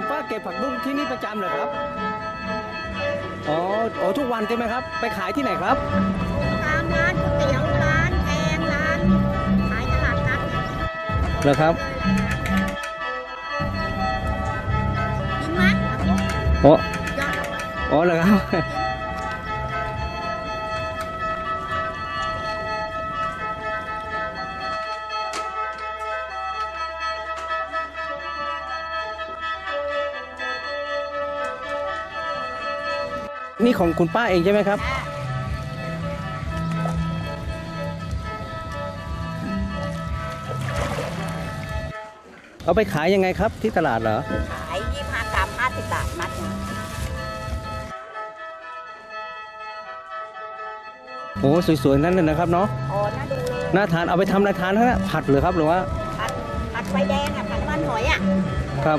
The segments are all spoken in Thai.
คุณป้าเก็บผักบุ้งที่นี่ประจำเหรอครับอ๋ออ๋อทุกวันใช่ไหมครับ ไปขายที่ไหนครับ ตามร้านก๋วยเตี๋ยวร้านแกงร้าน ขายตลาดนัดเนี่ยเหรอครับกินไหมผักบุ้งอ๋อ ยอด อ๋อเหรอครับ นี่ของคุณป้าเองใช่ไหมครับ เอาไปขายยังไงครับที่ตลาดเหรอ ขายยี่ห้ากรัมห้าสิบบาทมัดหนึ่งโอ้สวยๆนั่นเลยนะครับเนาะอ๋อน่าดูเลยน่าทานเอาไปทำอะไรทานฮะผัดเหรือครับหรือว่า ผัดผัดไฟแดงอะผัดน้ำมันหอยอะครับ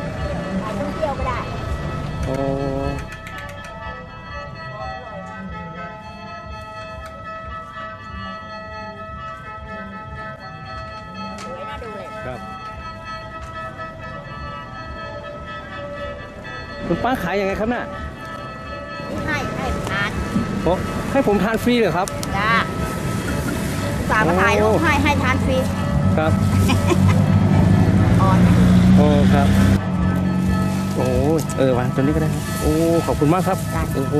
ผัดน้ำเปรี้ยวก็ได้ โอ้ ครับคุณป้าขายยังไงครับน่ะให้ให้ทานโอ้ให้ผมทานฟรีเหรอครับจ้าสามมาถ่ายรูปให้ให้ทานฟรีครับอ่อนโอ้ครับ โอ้เออวางตัวนี้ก็ได้ครับโอ้ขอบคุณมากครับจ้ะโอ้โห